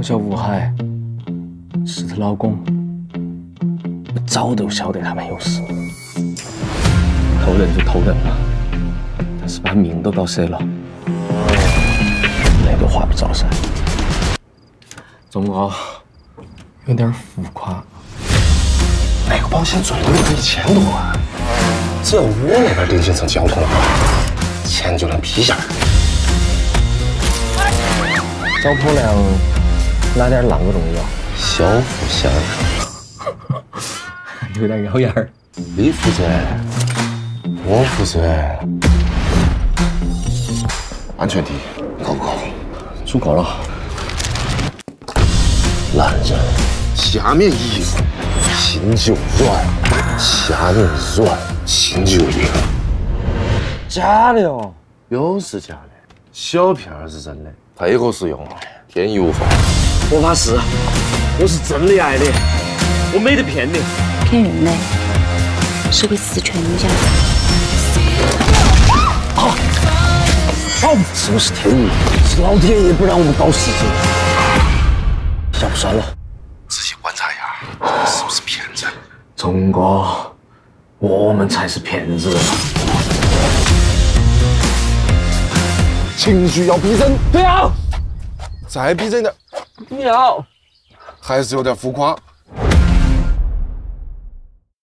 我叫吴海，是她老公。我早都晓得他们有事，偷人就偷人了，但是把命都搞折了，那个话不着噻。钟哥，有点浮夸。那个保险最多可一千多万，只要我那边定性成交通的话，钱就能批下来。找婆娘拿点啷个重要？小腹先生，有点妖艳儿。你负责，我负责。安全第一，够不够？足够了。男人下面一心就软，下面软心就硬。假的哦，又是假的，小片儿是真的，配合使用，天衣无缝。我发誓，我是真的爱你，我没得骗你。骗人的是会死全家。好，是不是天意？是老天爷不让我们搞事情。要不算了，仔细观察一下，是不是骗子？钟哥，我们才是骗子。情绪要逼真，不要，再逼真点，不要，还是有点浮夸。